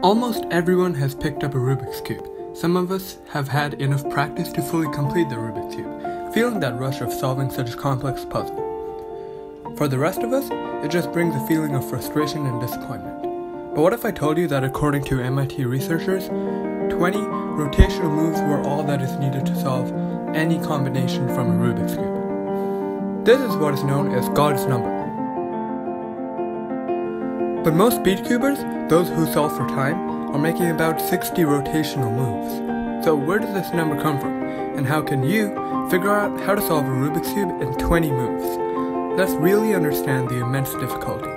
Almost everyone has picked up a Rubik's Cube. Some of us have had enough practice to fully complete the Rubik's Cube, feeling that rush of solving such a complex puzzle. For the rest of us, it just brings a feeling of frustration and disappointment. But what if I told you that according to MIT researchers, 20 rotational moves were all that is needed to solve any combination from a Rubik's Cube? This is what is known as God's number. But most speedcubers, those who solve for time, are making about 60 rotational moves. So where does this number come from? And how can you figure out how to solve a Rubik's Cube in 20 moves? Let's really understand the immense difficulty.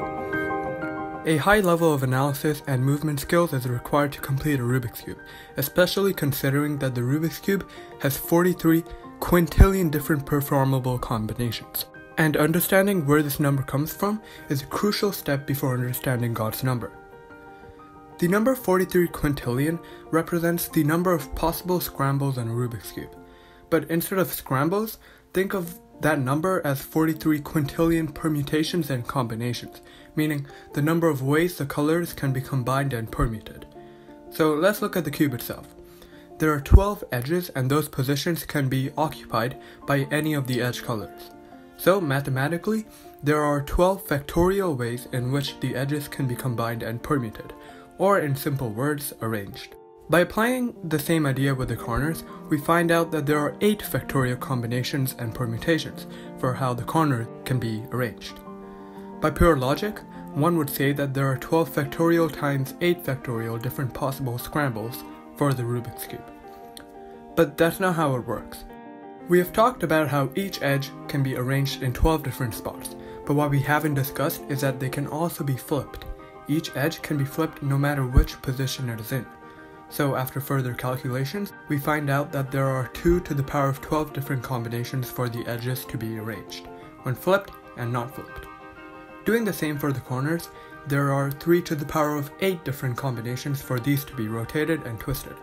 A high level of analysis and movement skills is required to complete a Rubik's Cube, especially considering that the Rubik's Cube has 43 quintillion different performable combinations. And understanding where this number comes from is a crucial step before understanding God's number. The number 43 quintillion represents the number of possible scrambles on a Rubik's Cube. But instead of scrambles, think of that number as 43 quintillion permutations and combinations, meaning the number of ways the colors can be combined and permuted. So let's look at the cube itself. There are 12 edges and those positions can be occupied by any of the edge colors. So mathematically, there are 12 factorial ways in which the edges can be combined and permuted, or in simple words, arranged. By applying the same idea with the corners, we find out that there are 8 factorial combinations and permutations for how the corner can be arranged. By pure logic, one would say that there are 12 factorial times 8 factorial different possible scrambles for the Rubik's Cube. But that's not how it works. We have talked about how each edge can be arranged in 12 different spots, but what we haven't discussed is that they can also be flipped. Each edge can be flipped no matter which position it is in. So after further calculations, we find out that there are 2 to the power of 12 different combinations for the edges to be arranged, when flipped and not flipped. Doing the same for the corners, there are 3 to the power of 8 different combinations for these to be rotated and twisted,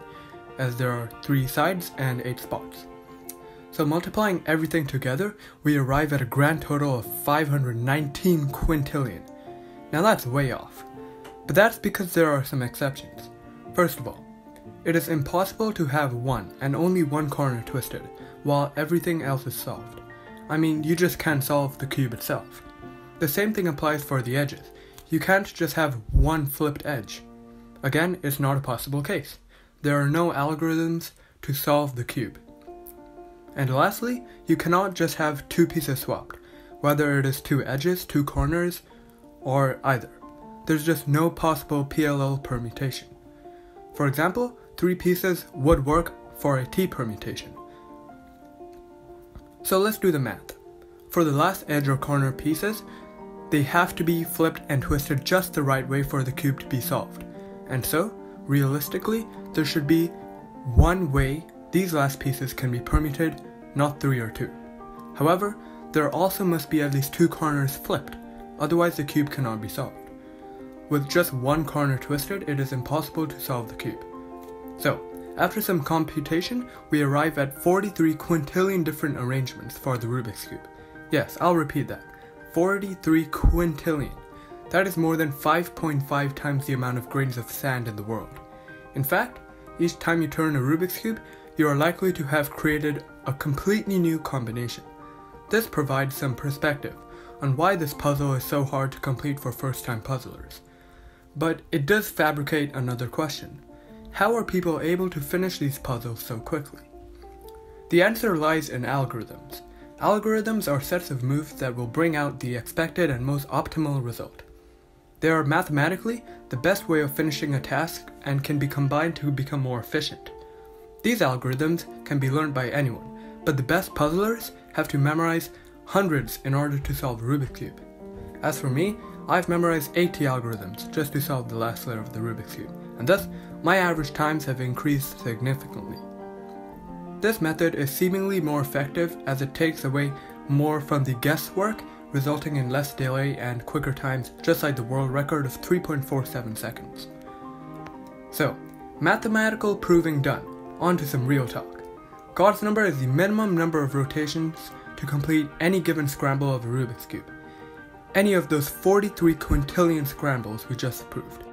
as there are 3 sides and 8 spots. So multiplying everything together, we arrive at a grand total of 519 quintillion. Now that's way off. But that's because there are some exceptions. First of all, it is impossible to have one and only one corner twisted, while everything else is solved. I mean, you just can't solve the cube itself. The same thing applies for the edges. You can't just have one flipped edge. Again, it's not a possible case. There are no algorithms to solve the cube. And lastly, you cannot just have two pieces swapped, whether it is two edges, two corners, or either. There's just no possible PLL permutation. For example, three pieces would work for a T permutation. So let's do the math. For the last edge or corner pieces, they have to be flipped and twisted just the right way for the cube to be solved. And so, realistically, there should be one way these last pieces can be permuted not 3 or 2. However, there also must be at least two corners flipped, otherwise the cube cannot be solved. With just one corner twisted, it is impossible to solve the cube. So, after some computation, we arrive at 43 quintillion different arrangements for the Rubik's Cube. Yes, I'll repeat that. 43 quintillion. That is more than 5.5 times the amount of grains of sand in the world. In fact, each time you turn a Rubik's Cube, you are likely to have created a completely new combination. This provides some perspective on why this puzzle is so hard to complete for first time puzzlers. But it does fabricate another question How are people able to finish these puzzles so quickly? The answer lies in algorithms. Algorithms are sets of moves that will bring out the expected and most optimal result. They are mathematically the best way of finishing a task and can be combined to become more efficient. These algorithms can be learned by anyone, but the best puzzlers have to memorize hundreds in order to solve Rubik's Cube. As for me, I've memorized 80 algorithms just to solve the last layer of the Rubik's Cube, and thus my average times have increased significantly. This method is seemingly more effective as it takes away more from the guesswork, resulting in less delay and quicker times, just like the world record of 3.47 seconds. So, mathematical proving done on to some real talk. God's number is the minimum number of rotations to complete any given scramble of a Rubik's Cube. Any of those 43 quintillion scrambles we just proved.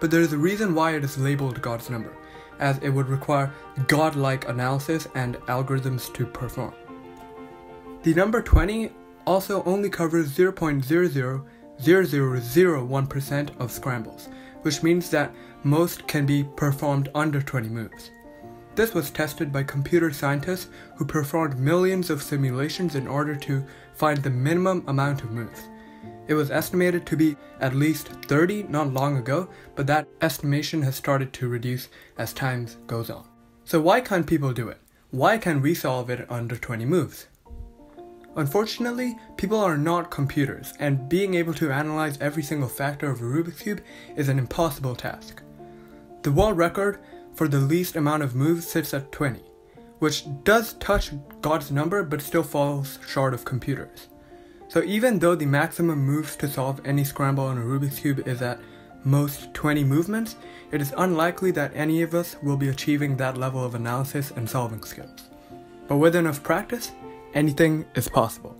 But there is a reason why it is labeled God's number, as it would require godlike analysis and algorithms to perform. The number 20 also only covers 0.00 0.000001% of scrambles, which means that most can be performed under 20 moves. This was tested by computer scientists who performed millions of simulations in order to find the minimum amount of moves. It was estimated to be at least 30 not long ago, but that estimation has started to reduce as time goes on. So why can't people do it? Why can't we solve it under 20 moves? Unfortunately, people are not computers, and being able to analyze every single factor of a Rubik's Cube is an impossible task. The world record for the least amount of moves sits at 20, which does touch God's number but still falls short of computers. So even though the maximum moves to solve any scramble on a Rubik's Cube is at most 20 movements, it is unlikely that any of us will be achieving that level of analysis and solving skills. But with enough practice, anything is possible.